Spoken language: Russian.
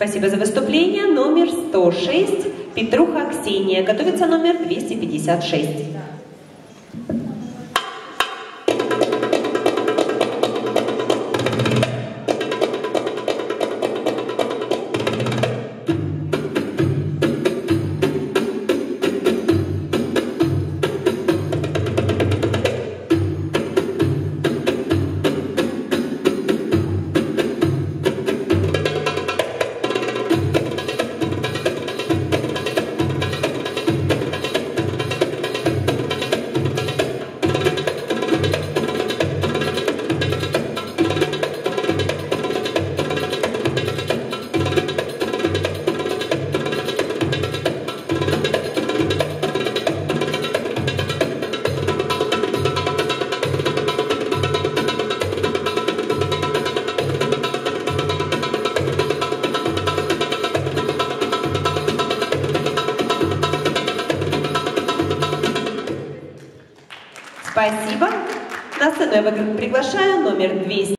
Спасибо за выступление. Номер 106 Петруха Ксения. Готовится номер 256. Спасибо. На сцену я приглашаю номер 200.